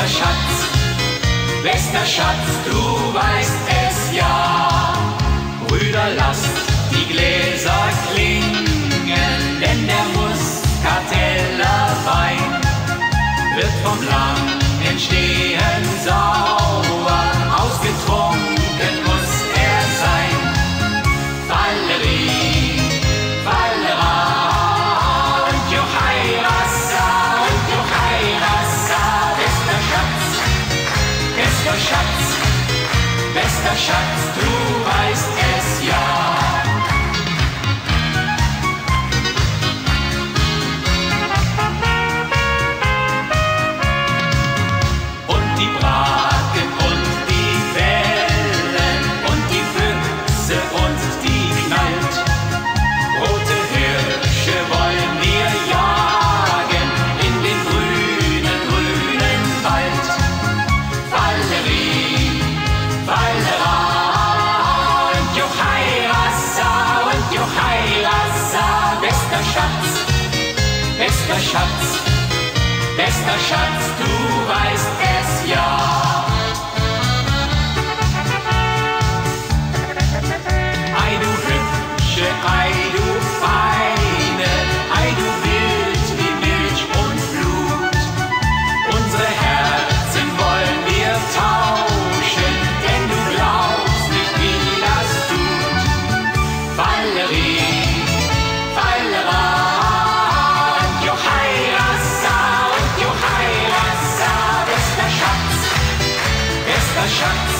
bester Schatz, bester Schatz, du weißt es ja. Brüder, lasst Chaves, tu mais Schatz, bester Schatz, bester Schatz, du weißt. a.